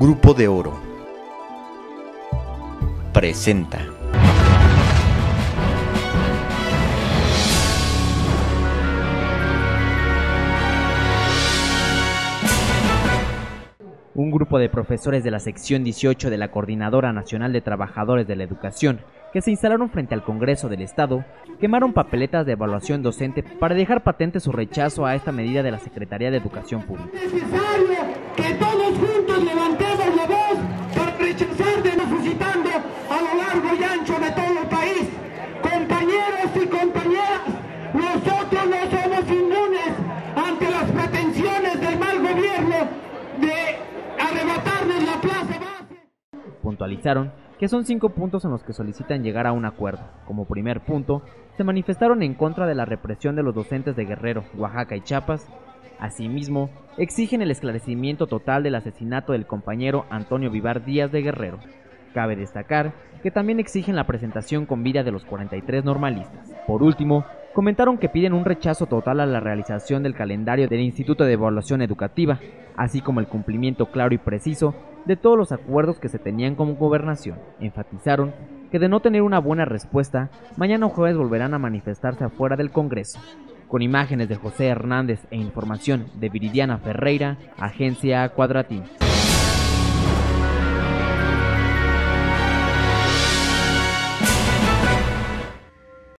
Grupo de Oro presenta. Un grupo de profesores de la sección 18 de la Coordinadora Nacional de Trabajadores de la Educación, que se instalaron frente al Congreso del Estado, quemaron papeletas de evaluación docente para dejar patente su rechazo a esta medida de la Secretaría de Educación Pública. Es necesario que todos juntos levantemos la voz para rechazar de necesitando a lo largo y ancho de todo el país. Compañeros y compañeras, Puntualizaron que son cinco puntos en los que solicitan llegar a un acuerdo. Como primer punto, se manifestaron en contra de la represión de los docentes de Guerrero, Oaxaca y Chiapas. Asimismo, exigen el esclarecimiento total del asesinato del compañero Antonio Vivar Díaz de Guerrero. Cabe destacar que también exigen la presentación con vida de los 43 normalistas. Por último, comentaron que piden un rechazo total a la realización del calendario del Instituto de Evaluación Educativa, así como el cumplimiento claro y preciso de todos los acuerdos que se tenían como gobernación. Enfatizaron que de no tener una buena respuesta, mañana jueves volverán a manifestarse afuera del Congreso. Con imágenes de José Hernández e información de Viridiana Ferreira, Agencia Cuadratín.